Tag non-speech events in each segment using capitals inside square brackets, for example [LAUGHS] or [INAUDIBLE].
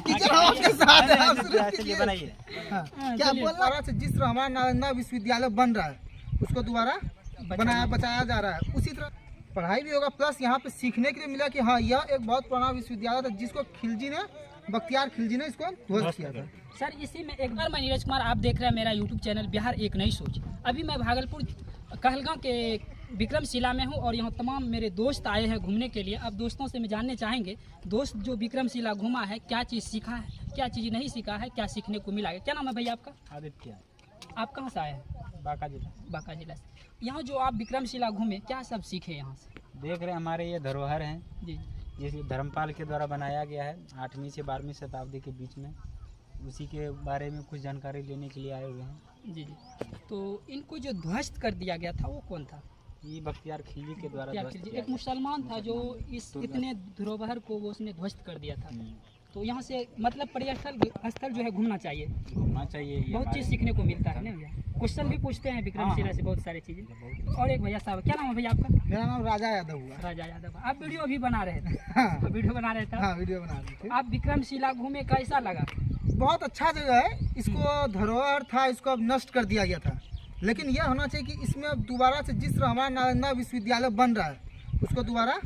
[LAUGHS] [LAUGHS] क्या बोल रहा है? जिस तरह हमारा नालंदा विश्वविद्यालय बन रहा है उसको दोबारा बनाया बचाया जा रहा है। उसी तरह पढ़ाई भी होगा प्लस यहाँ पे सीखने के लिए मिला कि हाँ यह एक बहुत पुराना विश्वविद्यालय था जिसको खिलजी ने बख्तियार खिलजी ने इसको ध्वस्त किया था। सर इसी में एक बार मैं नीरज कुमार आप देख रहे हैं मेरा यूट्यूब चैनल बिहार एक नई सोच। अभी मैं भागलपुर कहलगांव के विक्रमशिला में हूँ और यहाँ तमाम मेरे दोस्त आए हैं घूमने के लिए। अब दोस्तों से मैं जानने चाहेंगे दोस्त जो विक्रमशिला घूमा है क्या चीज़ सीखा है क्या चीज़ नहीं सीखा है क्या सीखने को मिला है? क्या नाम है भैया आपका? आदित्य। आप कहाँ से आए हैं? बाका जिला। बांका जिला से। यहाँ जो आप विक्रमशिला घूमे क्या सब सीखे यहाँ से? देख रहे हैं हमारे ये धरोहर हैं। जी। जिसे धर्मपाल के द्वारा बनाया गया है आठवीं से बारहवीं शताब्दी के बीच में। उसी के बारे में कुछ जानकारी लेने के लिए आए हुए हैं। जी जी। तो इनको जो ध्वस्त कर दिया गया था वो कौन था? ये बख्तियार खिलजी के द्वारा खिलजी? एक मुसलमान था जो इस इतने धरोहर को वो उसने ध्वस्त कर दिया था। हम्म, तो यहाँ से मतलब पर्यटन स्थल जो है घूमना चाहिए। घूमना चाहिए बहुत चीज़ सीखने को मिलता है ना भैया। क्वेश्चन भी पूछते हैं विक्रमशिला हाँ, से बहुत सारी चीज़ें। और एक भैया साहब क्या नाम है भैया आपका? मेरा नाम राजा यादव हुआ। राजा यादव। आप वीडियो भी बना रहे थे। हाँ। आप वीडियो बना रहे थे? हाँ वीडियो बना रहे थे। आप विक्रमशिला घूमे कैसा लगा? बहुत अच्छा जगह है। इसको धरोहर था इसको अब नष्ट कर दिया गया था। लेकिन यह होना चाहिए कि इसमें अब दोबारा से जिस तरह हमारा नालंदा विश्वविद्यालय बन रहा है उसको दोबारा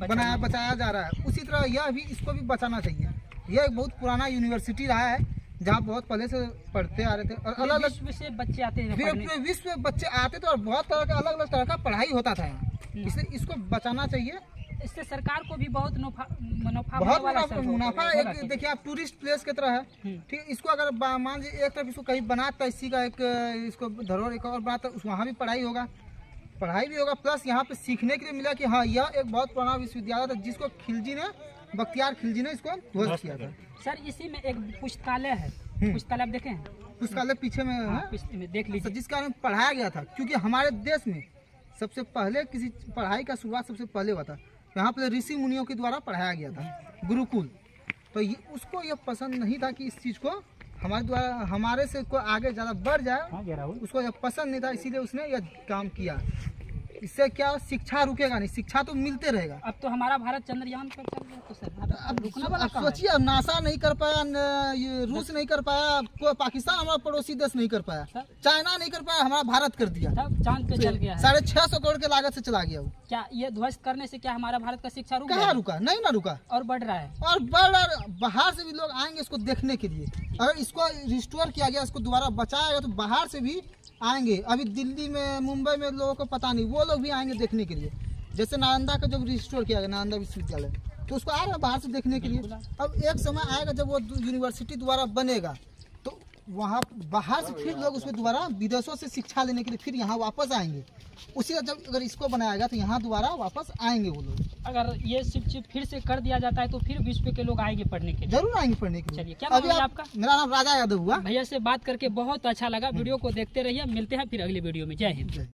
बनाया बचाया जा रहा है। उसी तरह यह भी इसको भी बचाना चाहिए। यह एक बहुत पुराना यूनिवर्सिटी रहा है जहाँ बहुत पहले से पढ़ते आ रहे थे और अलग अलग विश्व से बच्चे आते हैं पढ़ने। विश्व विश्व में बच्चे आते थे और बहुत तरह का अलग अलग तरह का पढ़ाई होता था। यहाँ इसलिए इसको बचाना चाहिए। इससे सरकार को भी बहुत मुनाफा मुनाफा बहुत वाला मुनाफा मुनाफा एक देखिए आप टूरिस्ट प्लेस की तरह है। हम्म। ठीक है, इसको अगर मान लीजिए एक तरफ़ इसको कहीं बनाता इसी का एक इसको धरोहर एक और बनाता उस वहाँ भी पढ़ाई होगा। पढ़ाई भी होगा प्लस यहाँ पे सीखने के लिए मिला कि हाँ यह एक बहुत पुराना विश्वविद्यालय था जिसको खिलजी ने बख्तियार खिलजी ने इसको ध्वस्त किया था। सर इसी में एक पुस्तकालय है। हम्म। पुस्तकालय आप देखे। हैं पुस्तकालय पीछे में हाँ, है। में देख तो लीजिए। जिसके बारे में पढ़ाया गया था क्योंकि हमारे देश में सबसे पहले किसी पढ़ाई का शुरुआत सबसे पहले हुआ था। यहाँ पर ऋषि मुनियों के द्वारा पढ़ाया गया था गुरुकुल। तो ये उसको ये पसंद नहीं था कि इस चीज़ को हमारे द्वारा हमारे से कोई आगे ज़्यादा बढ़ जाए हाँ उसको यह पसंद नहीं था इसीलिए उसने यह काम किया। इससे क्या शिक्षा रुकेगा नहीं? शिक्षा तो मिलते रहेगा। अब तो हमारा भारत चंद्रयान पर चल रहा है तो सर अब रुकने वाला? सोचिए अब नासा नहीं कर पाया रूस नहीं कर पाया पाकिस्तान हमारा पड़ोसी देश नहीं कर पाया। चाइना नहीं कर पाया हमारा भारत कर दिया। चाँद पे चल गया साढ़े छह सौ करोड़ के लागत से चला गया वो। क्या ये ध्वस्त करने से क्या हमारा भारत का शिक्षा रुका? कहाँ रुका? नहीं ना रुका। और बढ़ रहा है। और बड़ बाहर से भी लोग आएँगे इसको देखने के लिए। अगर इसको रिस्टोर किया गया इसको दोबारा बचाया गया तो बाहर से भी आएँगे। अभी दिल्ली में मुंबई में लोगों को पता नहीं वो लोग भी आएँगे देखने के लिए। जैसे नालंदा का जब रिस्टोर किया गया नालंदा विश्वविद्यालय तो उसको आएगा बाहर से देखने के लिए। अब एक समय आएगा जब वो यूनिवर्सिटी द्वारा बनेगा। वहाँ बाहर से फिर लोग उसमें दोबारा विदेशों से शिक्षा लेने के लिए फिर यहाँ वापस आएँगे। उसी का जब अगर इसको बनाया गया तो यहाँ दोबारा वापस आएँगे वो लोग। अगर ये शिफ्ट फिर से कर दिया जाता है तो फिर विश्व के लोग आएँगे पढ़ने के लिए। ज़रूर आएँगे पढ़ने के लिए। चलिए, क्या अभी आप- आपका? मेरा नाम राजा यादव हुआ। भैया से बात करके बहुत अच्छा लगा। वीडियो को देखते रहिए मिलते हैं फिर अगले वीडियो में। जय हिंद।